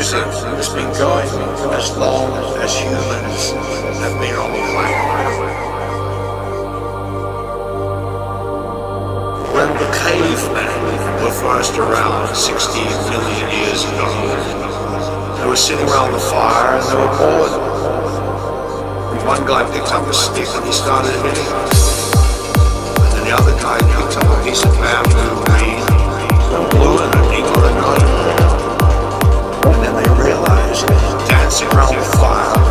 music has been going as long as humans have been on the planet. When the cavemen were first around 60 million years ago, they were sitting around the fire and they were bored. One guy picked up a stick and he started hitting it. And then the other guy picked up a piece of bamboo, and blew around the fire,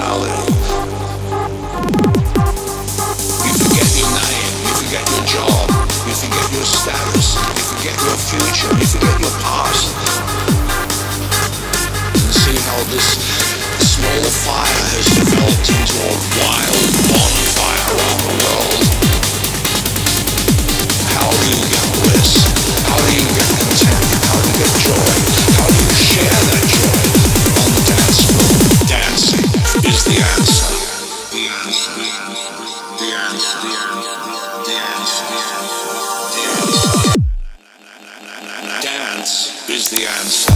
your Dance is the answer.